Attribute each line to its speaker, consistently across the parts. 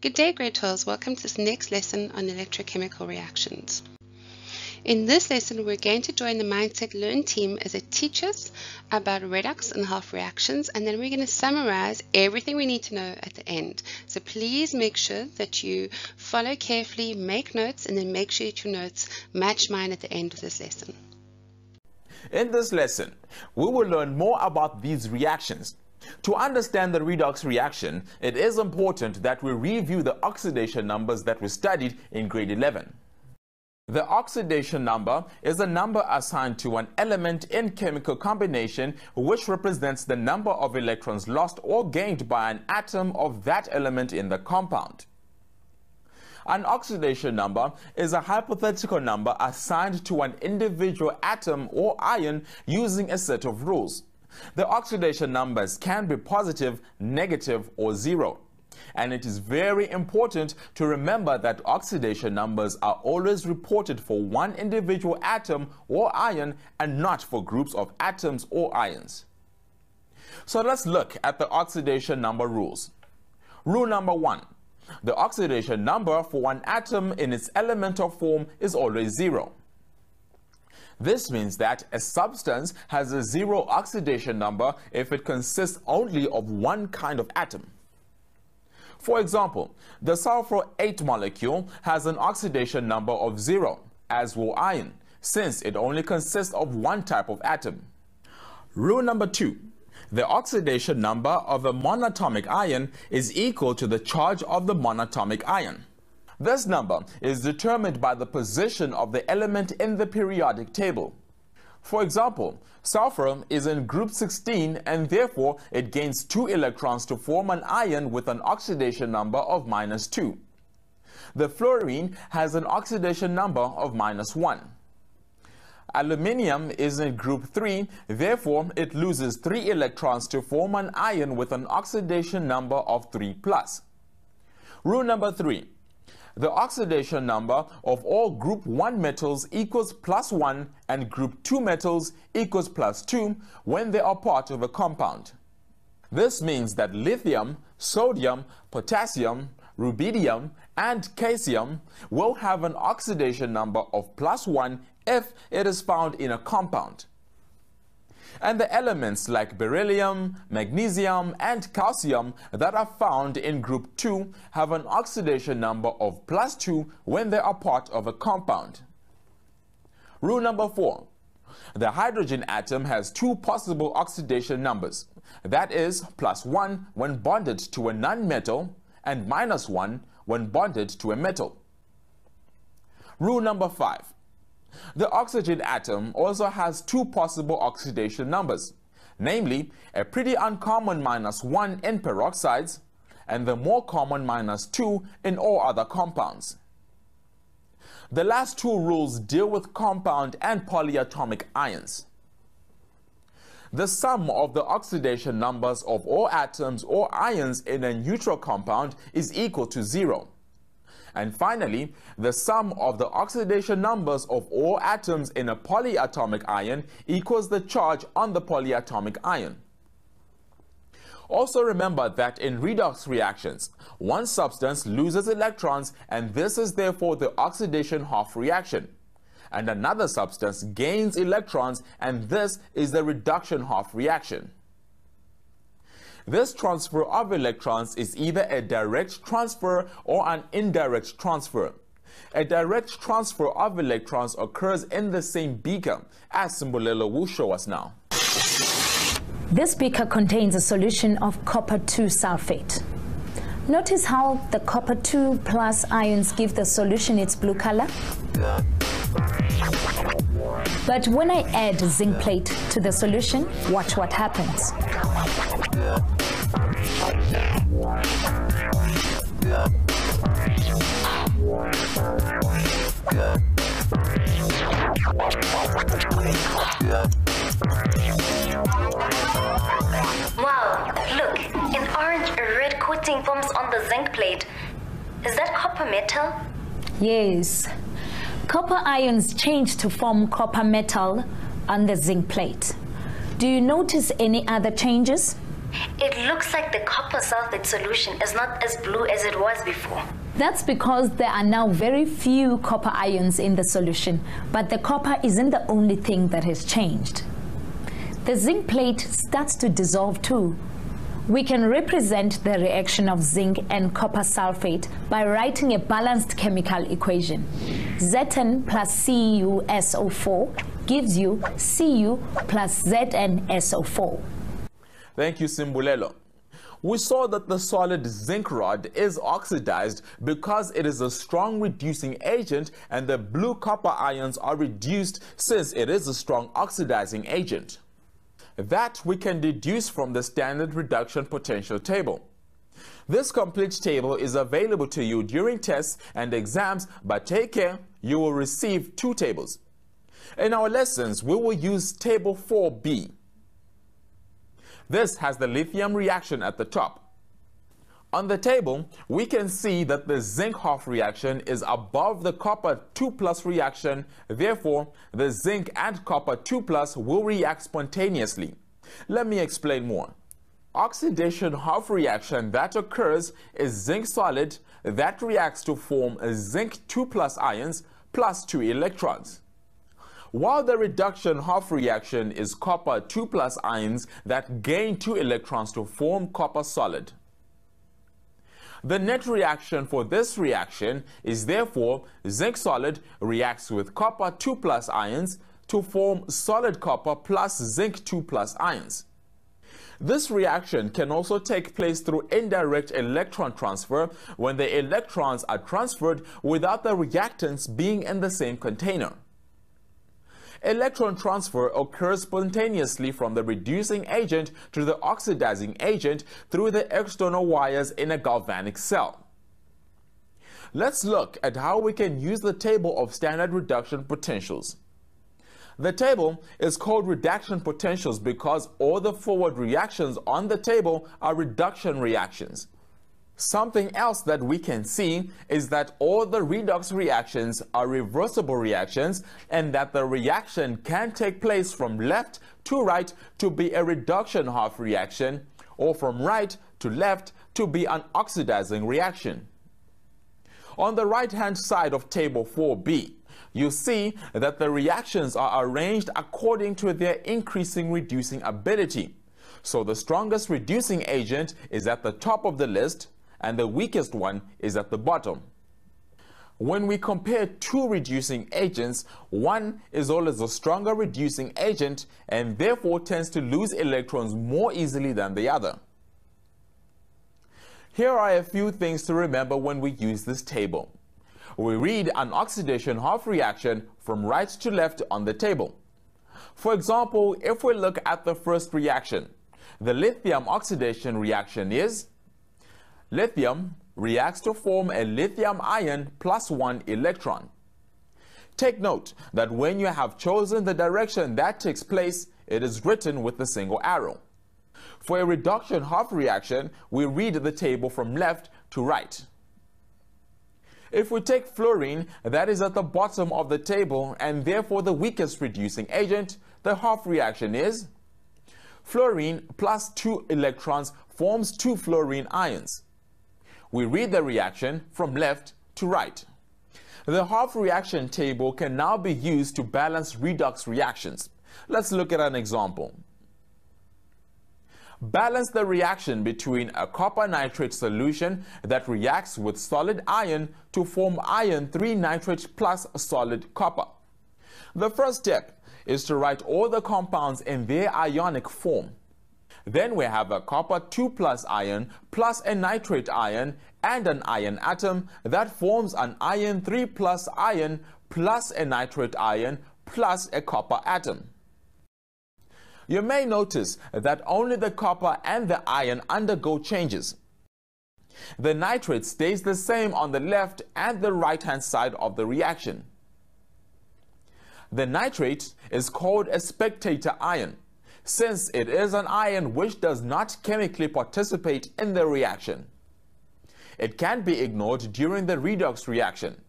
Speaker 1: Good day, grade 12s. Welcome to this next lesson on electrochemical reactions. In this lesson, we're going to join the Mindset Learn team as it teaches about redox and half reactions, and then we're going to summarize everything we need to know at the end. So please make sure that you follow carefully, make notes, and then make sure that your notes match mine at the end of this lesson.
Speaker 2: In this lesson, we will learn more about these reactions to understand the redox reaction, it is important that we review the oxidation numbers that we studied in grade 11. The oxidation number is a number assigned to an element in chemical combination which represents the number of electrons lost or gained by an atom of that element in the compound. An oxidation number is a hypothetical number assigned to an individual atom or ion using a set of rules. The oxidation numbers can be positive, negative, or zero. And it is very important to remember that oxidation numbers are always reported for one individual atom or ion and not for groups of atoms or ions. So let's look at the oxidation number rules. Rule number one. The oxidation number for one atom in its elemental form is always zero. This means that a substance has a zero oxidation number if it consists only of one kind of atom. For example, the sulfur 8 molecule has an oxidation number of zero, as will iron, since it only consists of one type of atom. Rule number two. The oxidation number of a monatomic ion is equal to the charge of the monatomic ion. This number is determined by the position of the element in the periodic table. For example, sulfur is in group 16 and therefore it gains 2 electrons to form an ion with an oxidation number of minus 2. The fluorine has an oxidation number of minus 1. Aluminium is in group 3, therefore it loses 3 electrons to form an ion with an oxidation number of 3+. plus. Rule number 3. The oxidation number of all group 1 metals equals plus 1 and group 2 metals equals plus 2 when they are part of a compound. This means that lithium, sodium, potassium, rubidium, and caesium will have an oxidation number of plus 1 if it is found in a compound and the elements like beryllium, magnesium, and calcium that are found in group 2 have an oxidation number of plus 2 when they are part of a compound. Rule number 4. The hydrogen atom has two possible oxidation numbers, that is, plus 1 when bonded to a nonmetal and minus 1 when bonded to a metal. Rule number 5. The oxygen atom also has two possible oxidation numbers, namely a pretty uncommon minus 1 in peroxides and the more common minus 2 in all other compounds. The last two rules deal with compound and polyatomic ions. The sum of the oxidation numbers of all atoms or ions in a neutral compound is equal to zero. And finally, the sum of the oxidation numbers of all atoms in a polyatomic ion equals the charge on the polyatomic ion. Also remember that in redox reactions, one substance loses electrons and this is therefore the oxidation half reaction. And another substance gains electrons and this is the reduction half reaction. This transfer of electrons is either a direct transfer or an indirect transfer. A direct transfer of electrons occurs in the same beaker, as Simbolelo will show us now.
Speaker 3: This beaker contains a solution of copper 2 sulfate. Notice how the copper 2 plus ions give the solution its blue color? But when I add zinc plate to the solution, watch what happens.
Speaker 4: Wow, look, an orange red coating forms on the zinc plate. Is that copper metal?
Speaker 3: Yes. Copper ions change to form copper metal on the zinc plate. Do you notice any other changes?
Speaker 4: It looks like the copper sulfate solution is not as blue as it was before.
Speaker 3: That's because there are now very few copper ions in the solution, but the copper isn't the only thing that has changed. The zinc plate starts to dissolve too. We can represent the reaction of zinc and copper sulfate by writing a balanced chemical equation. Zn plus CuSO4 gives you Cu plus ZnSO4.
Speaker 2: Thank you, Simbulelo. We saw that the solid zinc rod is oxidized because it is a strong reducing agent and the blue copper ions are reduced since it is a strong oxidizing agent. That we can deduce from the standard reduction potential table. This complete table is available to you during tests and exams, but take care, you will receive two tables. In our lessons, we will use table 4b. This has the lithium reaction at the top. On the table, we can see that the zinc half reaction is above the copper 2 plus reaction, therefore the zinc and copper 2 plus will react spontaneously. Let me explain more. Oxidation half reaction that occurs is zinc solid that reacts to form zinc 2 plus ions plus 2 electrons while the reduction half reaction is copper 2 plus ions that gain 2 electrons to form copper solid. The net reaction for this reaction is therefore zinc solid reacts with copper 2 plus ions to form solid copper plus zinc 2 plus ions. This reaction can also take place through indirect electron transfer when the electrons are transferred without the reactants being in the same container. Electron transfer occurs spontaneously from the reducing agent to the oxidizing agent through the external wires in a galvanic cell. Let's look at how we can use the table of standard reduction potentials. The table is called reduction potentials because all the forward reactions on the table are reduction reactions. Something else that we can see is that all the redox reactions are reversible reactions and that the reaction can take place from left to right to be a reduction half reaction or from right to left to be an oxidizing reaction. On the right hand side of table 4b, you see that the reactions are arranged according to their increasing reducing ability. So the strongest reducing agent is at the top of the list, and the weakest one is at the bottom. When we compare two reducing agents, one is always a stronger reducing agent and therefore tends to lose electrons more easily than the other. Here are a few things to remember when we use this table. We read an oxidation half reaction from right to left on the table. For example, if we look at the first reaction, the lithium oxidation reaction is Lithium reacts to form a lithium ion plus one electron. Take note that when you have chosen the direction that takes place, it is written with a single arrow. For a reduction half reaction, we read the table from left to right. If we take fluorine, that is at the bottom of the table and therefore the weakest reducing agent, the half reaction is fluorine plus two electrons forms two fluorine ions we read the reaction from left to right. The half reaction table can now be used to balance redox reactions. Let's look at an example. Balance the reaction between a copper nitrate solution that reacts with solid iron to form iron 3 nitrate plus solid copper. The first step is to write all the compounds in their ionic form. Then we have a copper 2 plus ion plus a nitrate ion and an iron atom that forms an iron 3 plus ion plus a nitrate ion plus a copper atom. You may notice that only the copper and the iron undergo changes. The nitrate stays the same on the left and the right hand side of the reaction. The nitrate is called a spectator ion since it is an ion which does not chemically participate in the reaction. It can be ignored during the redox reaction,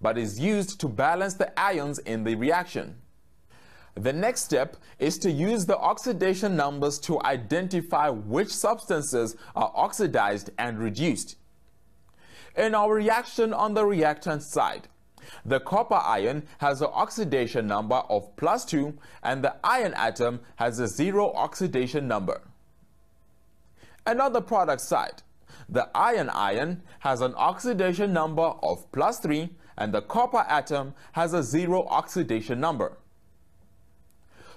Speaker 2: but is used to balance the ions in the reaction. The next step is to use the oxidation numbers to identify which substances are oxidized and reduced. In our reaction on the reactant side, the copper ion has an oxidation number of plus 2 and the iron atom has a zero oxidation number. Another product side, the iron ion has an oxidation number of plus 3 and the copper atom has a zero oxidation number.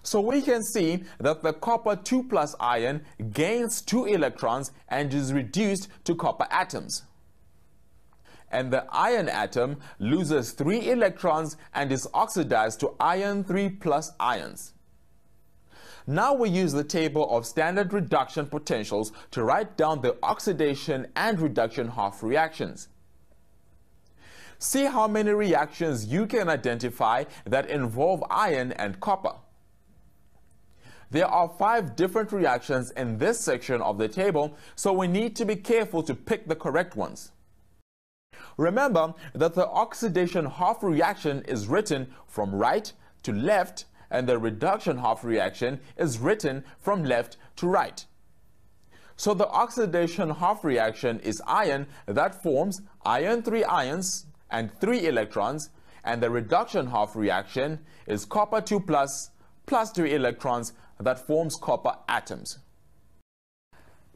Speaker 2: So we can see that the copper 2 plus ion gains 2 electrons and is reduced to copper atoms. And the iron atom loses 3 electrons and is oxidized to iron 3 plus ions. Now we use the table of standard reduction potentials to write down the oxidation and reduction half reactions. See how many reactions you can identify that involve iron and copper. There are five different reactions in this section of the table, so we need to be careful to pick the correct ones. Remember that the oxidation half reaction is written from right to left and the reduction half reaction is written from left to right. So the oxidation half reaction is iron that forms iron 3 ions and 3 electrons and the reduction half reaction is copper 2 plus plus 2 electrons that forms copper atoms.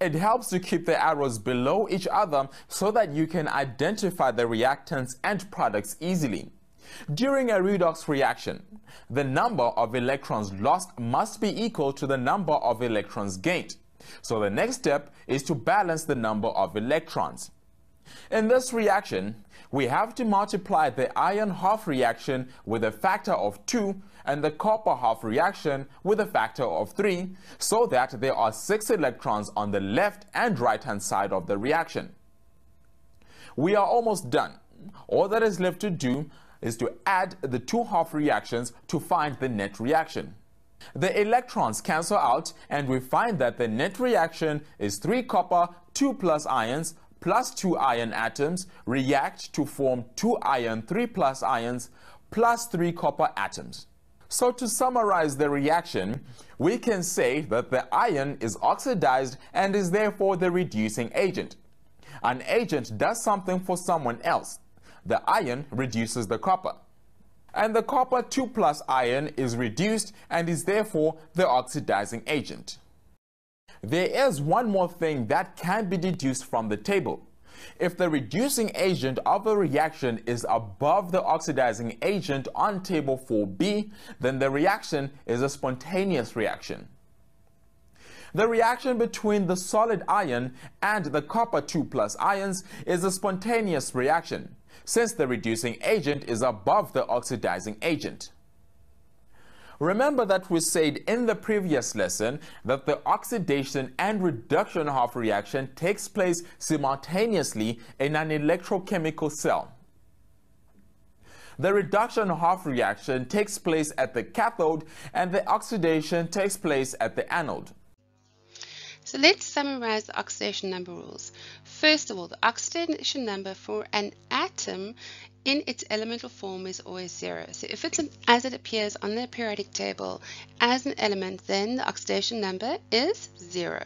Speaker 2: It helps to keep the arrows below each other so that you can identify the reactants and products easily. During a redox reaction, the number of electrons lost must be equal to the number of electrons gained. So the next step is to balance the number of electrons. In this reaction, we have to multiply the iron half reaction with a factor of 2 and the copper half reaction with a factor of 3 so that there are 6 electrons on the left and right hand side of the reaction. We are almost done. All that is left to do is to add the two half reactions to find the net reaction. The electrons cancel out and we find that the net reaction is 3 copper, 2 plus ions plus 2 iron atoms react to form 2 iron 3 plus ions plus 3 copper atoms. So to summarize the reaction, we can say that the iron is oxidized and is therefore the reducing agent. An agent does something for someone else. The iron reduces the copper. And the copper 2 plus ion is reduced and is therefore the oxidizing agent. There is one more thing that can be deduced from the table. If the reducing agent of a reaction is above the oxidizing agent on table 4b, then the reaction is a spontaneous reaction. The reaction between the solid ion and the copper 2 plus ions is a spontaneous reaction, since the reducing agent is above the oxidizing agent. Remember that we said in the previous lesson that the oxidation and reduction half reaction takes place simultaneously in an electrochemical cell. The reduction half reaction takes place at the cathode and the oxidation takes place at the anode.
Speaker 1: So let's summarize the oxidation number rules. First of all, the oxidation number for an atom in its elemental form is always zero. So if it's an, as it appears on the periodic table as an element, then the oxidation number is zero.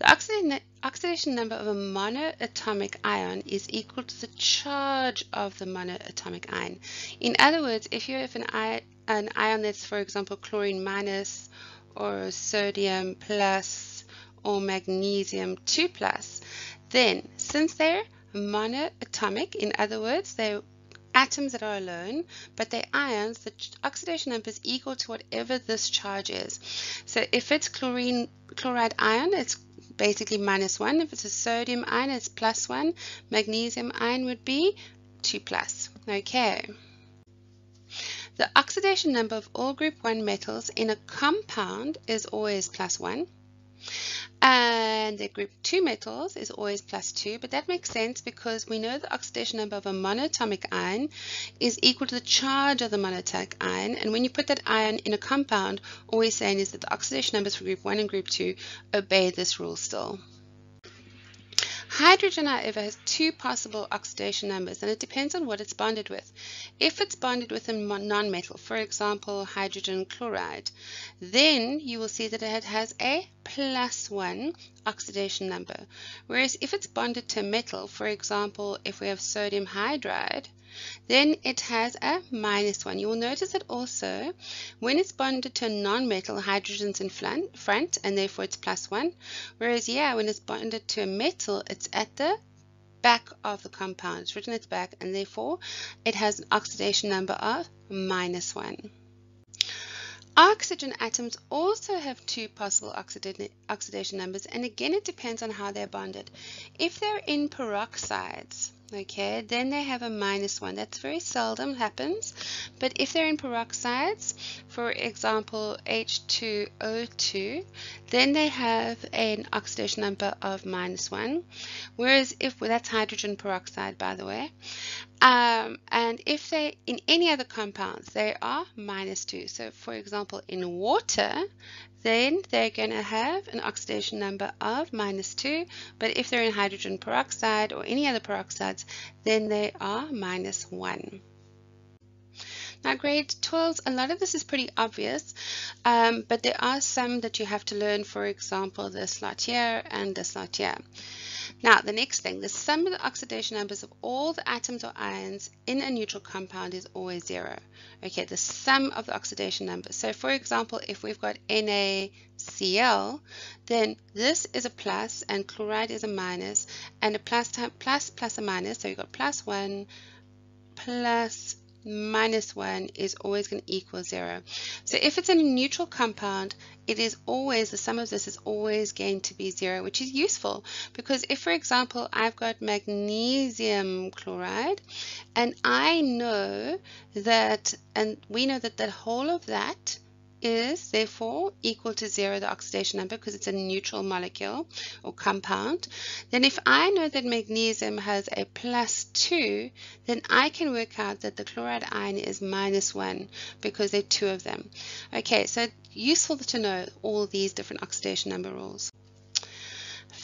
Speaker 1: The oxidation number of a monoatomic ion is equal to the charge of the monoatomic ion. In other words, if you have an, ion, an ion that's, for example, chlorine minus or sodium plus or magnesium 2 plus, then since they're monoatomic, in other words, they're atoms that are alone, but they're ions, the oxidation number is equal to whatever this charge is. So if it's chlorine chloride ion, it's basically minus 1. If it's a sodium ion, it's plus 1. Magnesium ion would be 2 plus. Okay. The oxidation number of all group 1 metals in a compound is always plus 1. And the group 2 metals is always plus 2, but that makes sense because we know the oxidation number of a monatomic ion is equal to the charge of the monatomic ion. And when you put that ion in a compound, all we're saying is that the oxidation numbers for group 1 and group 2 obey this rule still. Hydrogen, however, has two possible oxidation numbers, and it depends on what it's bonded with. If it's bonded with a nonmetal, for example, hydrogen chloride, then you will see that it has a plus 1 oxidation number. Whereas if it's bonded to metal, for example, if we have sodium hydride, then it has a minus 1. You will notice that also when it's bonded to a non-metal, hydrogen's in front and therefore it's plus 1. Whereas yeah, when it's bonded to a metal, it's at the back of the compound. It's written at the back and therefore it has an oxidation number of minus 1. Oxygen atoms also have two possible oxidation numbers and again it depends on how they're bonded. If they're in peroxides, okay, then they have a minus one. That's very seldom happens, but if they're in peroxides, for example, H2O2, then they have an oxidation number of minus one, whereas if, well, that's hydrogen peroxide, by the way, um, and if they, in any other compounds, they are minus two. So for example, in water, then they're going to have an oxidation number of minus 2, but if they're in hydrogen peroxide or any other peroxides, then they are minus 1. Now grade 12, a lot of this is pretty obvious, um, but there are some that you have to learn, for example, this lot here and this lot here. Now, the next thing, the sum of the oxidation numbers of all the atoms or ions in a neutral compound is always zero. Okay, the sum of the oxidation numbers. So for example, if we've got NaCl, then this is a plus and chloride is a minus, and a plus, plus plus a minus, so you've got plus one, plus minus 1 is always going to equal 0. So if it's a neutral compound, it is always, the sum of this is always going to be 0, which is useful because if, for example, I've got magnesium chloride and I know that, and we know that the whole of that is therefore equal to zero, the oxidation number, because it's a neutral molecule or compound, then if I know that magnesium has a plus 2, then I can work out that the chloride ion is minus 1 because there are two of them. Okay, so useful to know all these different oxidation number rules.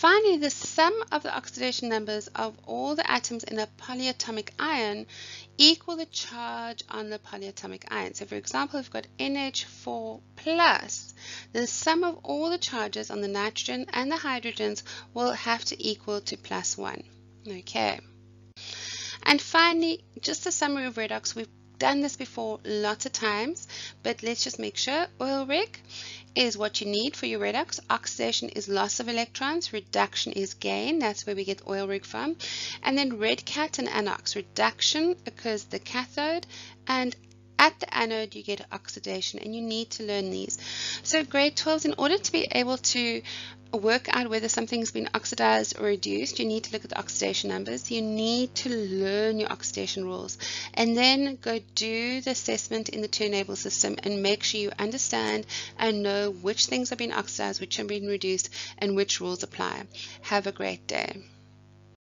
Speaker 1: Finally, the sum of the oxidation numbers of all the atoms in a polyatomic ion equal the charge on the polyatomic ion. So for example, we've got NH4 plus, the sum of all the charges on the nitrogen and the hydrogens will have to equal to plus 1. Okay. And finally, just a summary of redox. We've done this before lots of times, but let's just make sure. Oil rig is what you need for your redox. Oxidation is loss of electrons. Reduction is gain. That's where we get oil rig from. And then red cat and anox. Reduction occurs the cathode and at the anode you get oxidation and you need to learn these. So grade 12, in order to be able to work out whether something's been oxidized or reduced, you need to look at the oxidation numbers. You need to learn your oxidation rules and then go do the assessment in the 2Enable system and make sure you understand and know which things have been oxidized, which have been reduced, and which rules apply. Have a great day.